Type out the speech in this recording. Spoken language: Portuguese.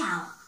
Tchau!